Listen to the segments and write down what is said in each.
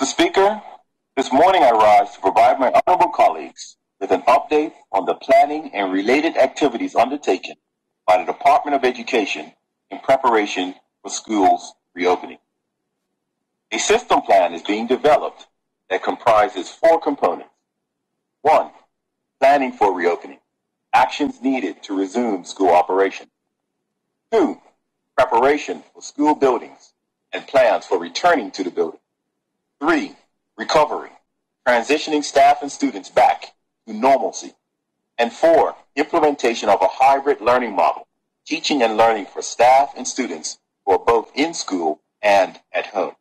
Mr. Speaker, this morning I rise to provide my honorable colleagues with an update on the planning and related activities undertaken by the Department of Education in preparation for schools reopening. A system plan is being developed that comprises four components. One, planning for reopening, actions needed to resume school operation. Two, preparation for school buildings and plans for returning to the building. Three, recovery, transitioning staff and students back to normalcy. And four, implementation of a hybrid learning model, teaching and learning for staff and students who are both in school and at home.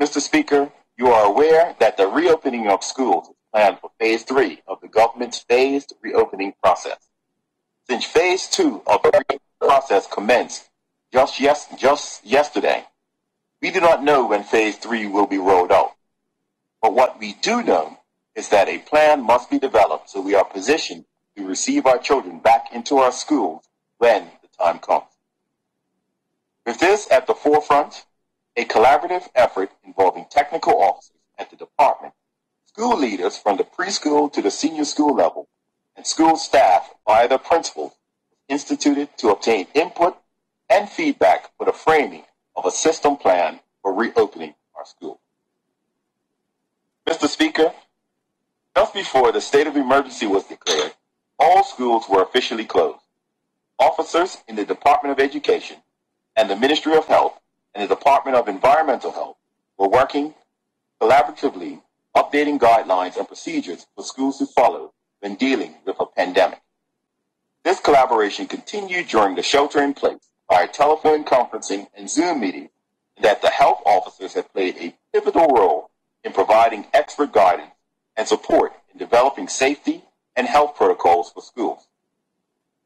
Mr. Speaker, you are aware that the reopening of schools is planned for phase three of the government's phased reopening process. Since phase two of the process commenced just, yes, just yesterday, we do not know when phase three will be rolled out. But what we do know is that a plan must be developed so we are positioned to receive our children back into our schools when the time comes. With this at the forefront, a collaborative effort involving technical officers at the department, school leaders from the preschool to the senior school level, and school staff via the principals instituted to obtain input and feedback for the framing of a system plan for reopening our schools. Mr. Speaker, just before the state of emergency was declared, all schools were officially closed. Officers in the Department of Education and the Ministry of Health and the Department of Environmental Health were working collaboratively, updating guidelines and procedures for schools to follow when dealing with a pandemic. This collaboration continued during the shelter in place by telephone conferencing and Zoom meetings that the health officers have played a pivotal role in providing expert guidance and support in developing safety and health protocols for schools.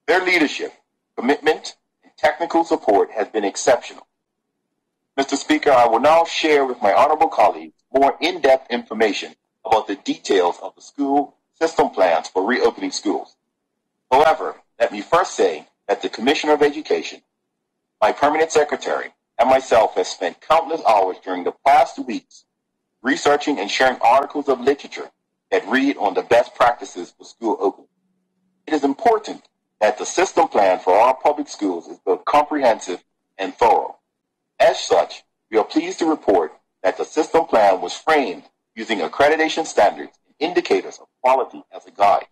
Their leadership, commitment, and technical support has been exceptional. Mr. Speaker, I will now share with my honorable colleagues more in-depth information about the details of the school system plans for reopening schools. However, let me first say that the Commissioner of Education, my permanent secretary, and myself have spent countless hours during the past weeks researching and sharing articles of literature that read on the best practices for school opening. It is important that the system plan for our public schools is both comprehensive and thorough. As such, we are pleased to report that the system plan was framed using accreditation standards and indicators of quality as a guide.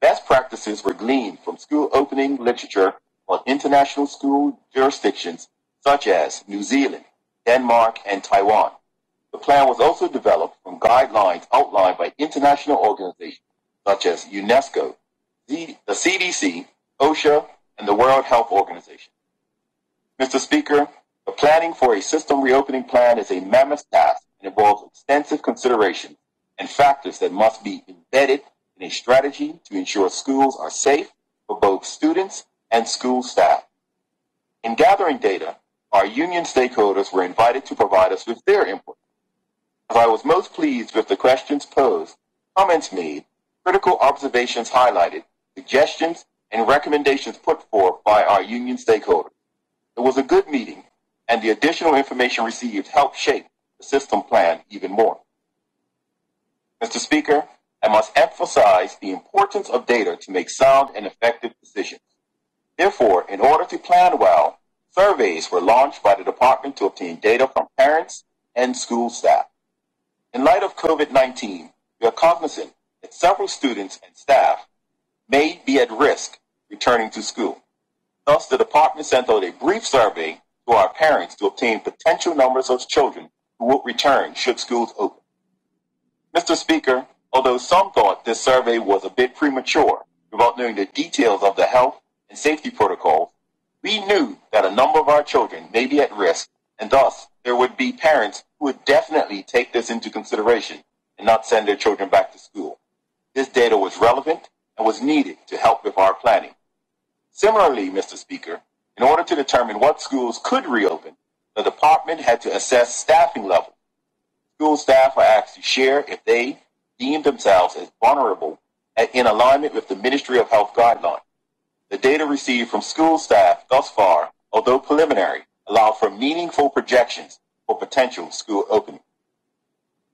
Best practices were gleaned from school opening literature on international school jurisdictions such as New Zealand, Denmark, and Taiwan. The plan was also developed from guidelines outlined by international organizations such as UNESCO, the CDC, OSHA, and the World Health Organization. Mr. Speaker, the planning for a system reopening plan is a mammoth task and involves extensive consideration and factors that must be embedded in a strategy to ensure schools are safe for both students and school staff. In gathering data, our union stakeholders were invited to provide us with their input. As I was most pleased with the questions posed, comments made, critical observations highlighted, suggestions, and recommendations put forth by our union stakeholders. It was a good meeting, and the additional information received helped shape the system plan even more. Mr. Speaker, I must emphasize the importance of data to make sound and effective decisions. Therefore, in order to plan well, surveys were launched by the department to obtain data from parents and school staff. In light of COVID-19, we are cognizant that several students and staff may be at risk returning to school. Thus, the department sent out a brief survey to our parents to obtain potential numbers of children who would return should schools open. Mr. Speaker, although some thought this survey was a bit premature without knowing the details of the health and safety protocols, we knew that a number of our children may be at risk and thus there would be parents who would definitely take this into consideration and not send their children back to school. This data was relevant and was needed to help with our planning. Similarly, Mr. Speaker, in order to determine what schools could reopen, the department had to assess staffing levels. School staff are asked to share if they deem themselves as vulnerable in alignment with the Ministry of Health guidelines. The data received from school staff thus far, although preliminary, allow for meaningful projections for potential school opening.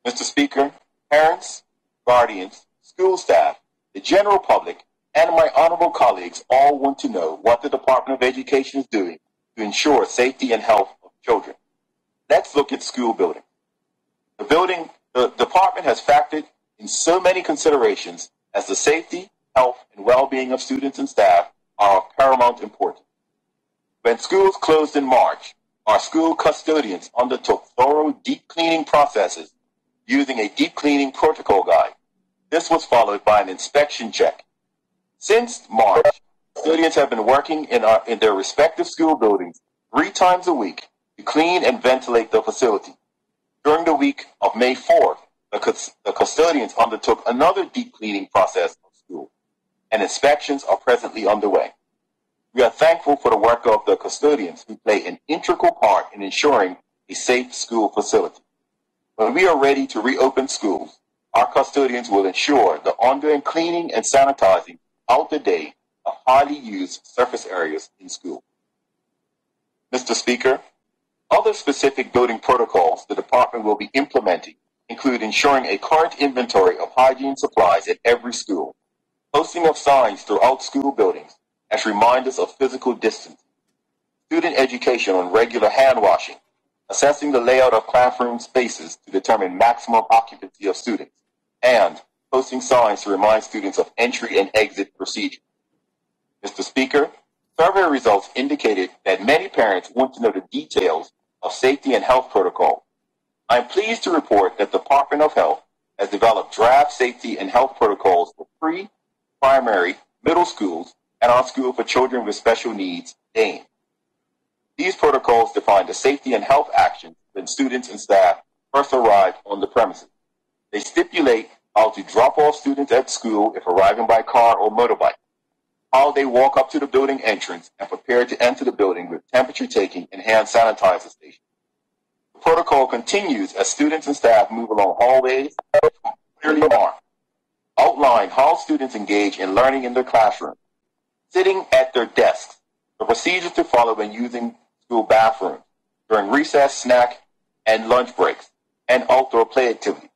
Mr. Speaker, parents, guardians, school staff, the general public, and my honorable colleagues all want to know what the Department of Education is doing to ensure safety and health of children. Let's look at school building. The building, the department has factored in so many considerations as the safety, health, and well-being of students and staff are of paramount importance. When schools closed in March, our school custodians undertook thorough deep cleaning processes using a deep cleaning protocol guide. This was followed by an inspection check. Since March, custodians have been working in, our, in their respective school buildings three times a week to clean and ventilate the facility. During the week of May 4th, the, the custodians undertook another deep cleaning process of school, and inspections are presently underway. We are thankful for the work of the custodians who play an integral part in ensuring a safe school facility. When we are ready to reopen schools, our custodians will ensure the ongoing cleaning and sanitizing out the day of highly used surface areas in school. Mr. Speaker, other specific building protocols the department will be implementing include ensuring a current inventory of hygiene supplies at every school, posting of signs throughout school buildings, as reminders of physical distancing, student education on regular hand washing, assessing the layout of classroom spaces to determine maximum occupancy of students, and posting signs to remind students of entry and exit procedures. Mr. Speaker, survey results indicated that many parents want to know the details of safety and health protocol. I am pleased to report that the Department of Health has developed draft safety and health protocols for pre, primary, middle schools, and our School for Children with Special Needs, DAME. These protocols define the safety and health actions when students and staff first arrive on the premises. They stipulate how to drop off students at school if arriving by car or motorbike, how they walk up to the building entrance and prepare to enter the building with temperature taking and hand sanitizer stations. The protocol continues as students and staff move along hallways clearly marked, outline how students engage in learning in their classroom, sitting at their desks, the procedures to follow when using school bathrooms, during recess, snack, and lunch breaks, and outdoor play activities.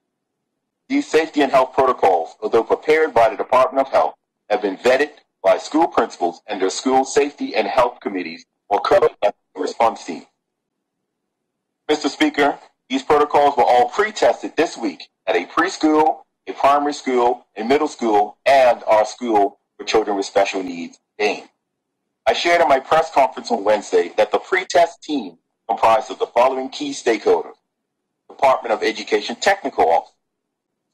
These safety and health protocols, although prepared by the Department of Health, have been vetted by school principals and their school safety and health committees or COVID response teams. Mr. Speaker, these protocols were all pre-tested this week at a preschool, a primary school, a middle school, and our school for children with special needs Dame. I shared in my press conference on Wednesday that the pre-test team comprised of the following key stakeholders. Department of Education Technical Office,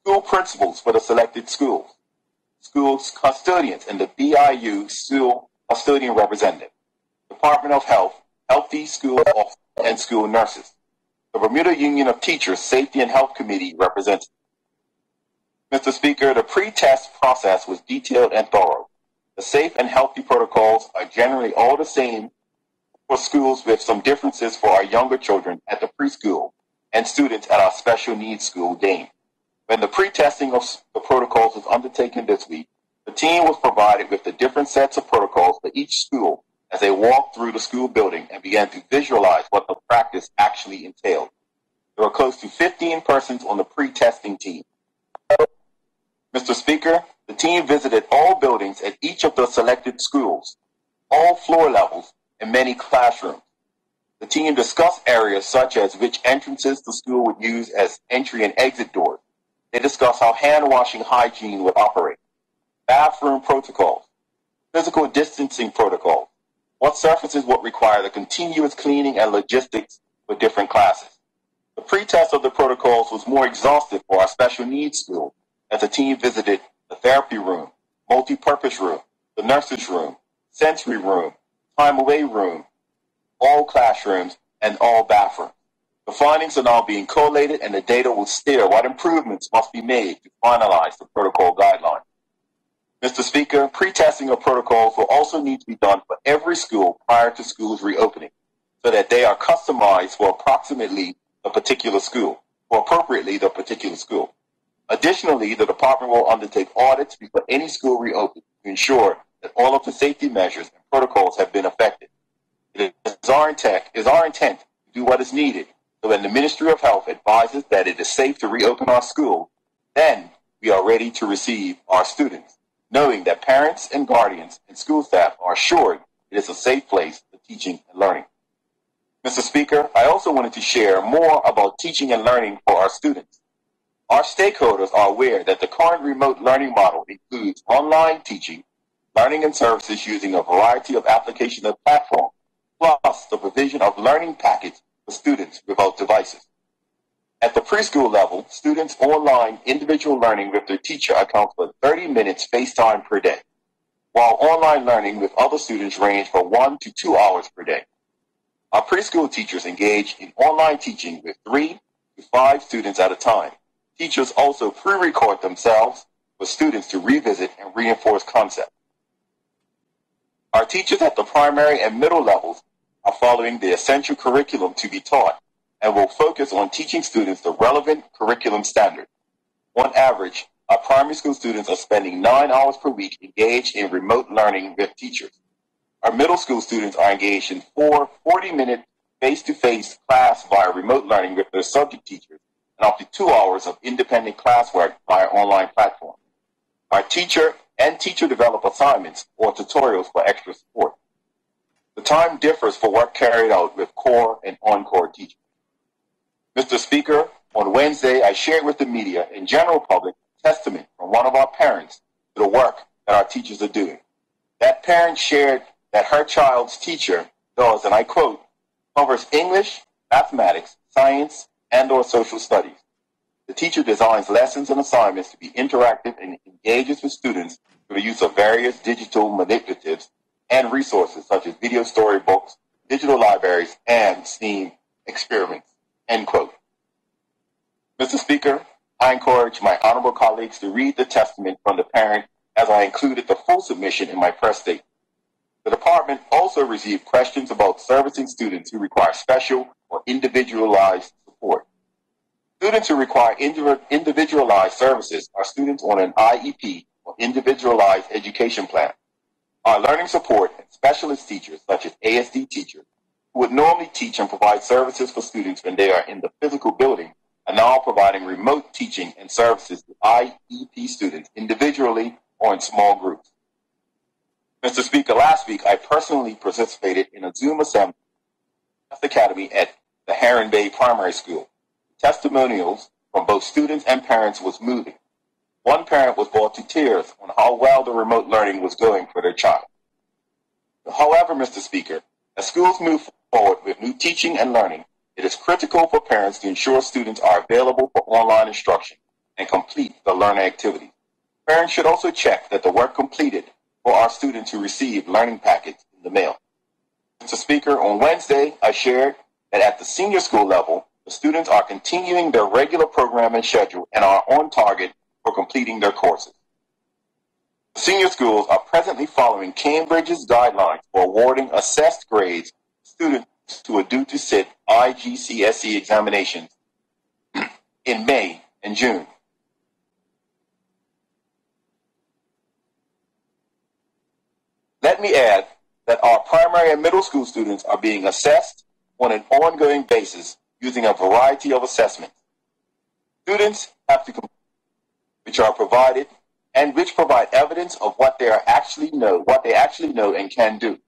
school principals for the selected schools, schools custodians and the BIU school custodian representative, Department of Health, Healthy School Office, and school nurses, the Bermuda Union of Teachers Safety and Health Committee representative. Mr. Speaker, the pre-test process was detailed and thorough. The safe and healthy protocols are generally all the same for schools with some differences for our younger children at the preschool and students at our special needs school, Dame. When the pre-testing of the protocols was undertaken this week, the team was provided with the different sets of protocols for each school as they walked through the school building and began to visualize what the practice actually entailed. There were close to 15 persons on the pre-testing team. Mr. Speaker, the team visited all buildings at each of the selected schools, all floor levels, and many classrooms. The team discussed areas such as which entrances the school would use as entry and exit doors. They discussed how hand washing hygiene would operate, bathroom protocols, physical distancing protocols, what surfaces would require the continuous cleaning and logistics for different classes. The pretest of the protocols was more exhaustive for our special needs school as the team visited the therapy room, multi-purpose room, the nurse's room, sensory room, time away room, all classrooms, and all bathrooms. The findings are now being collated and the data will steer what improvements must be made to finalize the protocol guidelines. Mr. Speaker, pre-testing of protocols will also need to be done for every school prior to schools reopening so that they are customized for approximately a particular school, or appropriately the particular school. Additionally, the department will undertake audits before any school reopens to ensure that all of the safety measures and protocols have been effective. It is our intent, is our intent to do what is needed So when the Ministry of Health advises that it is safe to reopen our school, then we are ready to receive our students, knowing that parents and guardians and school staff are assured it is a safe place for teaching and learning. Mr. Speaker, I also wanted to share more about teaching and learning for our students. Our stakeholders are aware that the current remote learning model includes online teaching, learning and services using a variety of applications and platforms, plus the provision of learning packets for students without devices. At the preschool level, students online individual learning with their teacher accounts for 30 minutes face time per day, while online learning with other students range from one to two hours per day. Our preschool teachers engage in online teaching with three to five students at a time. Teachers also pre-record themselves for students to revisit and reinforce concepts. Our teachers at the primary and middle levels are following the essential curriculum to be taught and will focus on teaching students the relevant curriculum standard. On average, our primary school students are spending nine hours per week engaged in remote learning with teachers. Our middle school students are engaged in four 40-minute face-to-face class via remote learning with their subject teachers and up to two hours of independent classwork via online platform. Our teacher and teacher develop assignments or tutorials for extra support. The time differs for work carried out with core and on-core teachers. Mr. Speaker, on Wednesday, I shared with the media and general public testament from one of our parents to the work that our teachers are doing. That parent shared that her child's teacher does, and I quote, covers English, mathematics, science, and or social studies. The teacher designs lessons and assignments to be interactive and engages with students through the use of various digital manipulatives and resources such as video storybooks, digital libraries, and STEAM experiments. End quote. Mr. Speaker, I encourage my honorable colleagues to read the testament from the parent as I included the full submission in my press statement. The department also received questions about servicing students who require special or individualized. Students who require individualized services are students on an IEP or individualized education plan. Our learning support and specialist teachers, such as ASD teachers, who would normally teach and provide services for students when they are in the physical building, are now providing remote teaching and services to IEP students individually or in small groups. Mr. Speaker, last week I personally participated in a Zoom assembly at the Academy at the Heron Bay Primary School. Testimonials from both students and parents was moving. One parent was brought to tears on how well the remote learning was going for their child. However, Mr. Speaker, as schools move forward with new teaching and learning, it is critical for parents to ensure students are available for online instruction and complete the learning activities. Parents should also check that the work completed for our students who receive learning packets in the mail. Mr. Speaker, on Wednesday, I shared that at the senior school level, students are continuing their regular program and schedule and are on target for completing their courses. Senior schools are presently following Cambridge's guidelines for awarding assessed grades students who are due to sit IGCSE examinations in May and June. Let me add that our primary and middle school students are being assessed on an ongoing basis using a variety of assessments. Students have to complete which are provided and which provide evidence of what they are actually know, what they actually know and can do.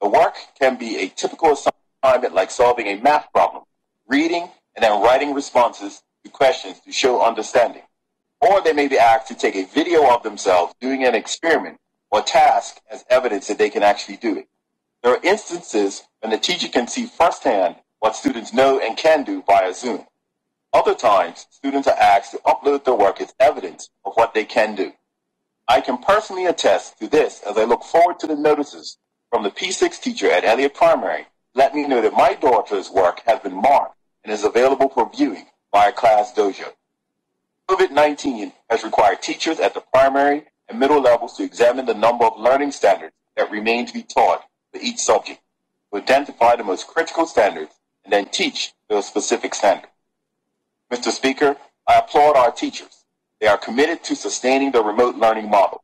The work can be a typical assignment like solving a math problem, reading and then writing responses to questions to show understanding. Or they may be asked to take a video of themselves doing an experiment or task as evidence that they can actually do it. There are instances when the teacher can see firsthand what students know and can do via Zoom. Other times, students are asked to upload their work as evidence of what they can do. I can personally attest to this as I look forward to the notices from the P6 teacher at Elliot Primary. Let me know that my daughter's work has been marked and is available for viewing via Class Dojo. COVID-19 has required teachers at the primary and middle levels to examine the number of learning standards that remain to be taught for each subject, to identify the most critical standards, and then teach those specific standard. Mr. Speaker, I applaud our teachers. They are committed to sustaining the remote learning model.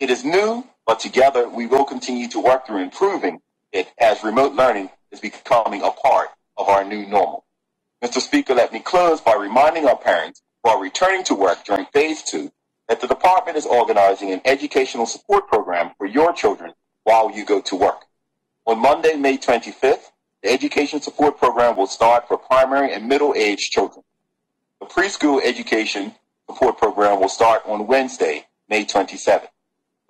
It is new, but together we will continue to work through improving it as remote learning is becoming a part of our new normal. Mr. Speaker, let me close by reminding our parents who are returning to work during phase two that the department is organizing an educational support program for your children while you go to work. On Monday, May 25th, the education support program will start for primary and middle-aged children. The preschool education support program will start on Wednesday, May 27th.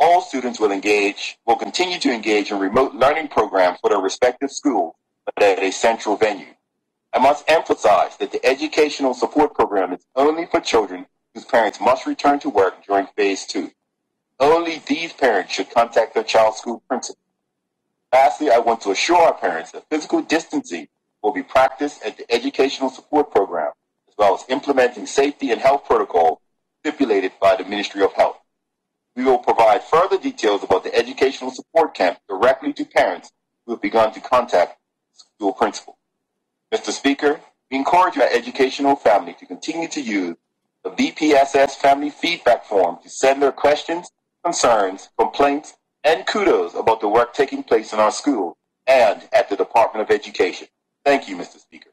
All students will engage, will continue to engage in remote learning programs for their respective schools, but at a central venue. I must emphasize that the educational support program is only for children whose parents must return to work during phase two. Only these parents should contact their child's school principal. Lastly, I want to assure our parents that physical distancing will be practiced at the educational support program, as well as implementing safety and health protocols stipulated by the Ministry of Health. We will provide further details about the educational support camp directly to parents who have begun to contact school principals. Mr. Speaker, we encourage our educational family to continue to use the BPSS family feedback form to send their questions, concerns, complaints, and kudos about the work taking place in our school and at the Department of Education. Thank you, Mr. Speaker.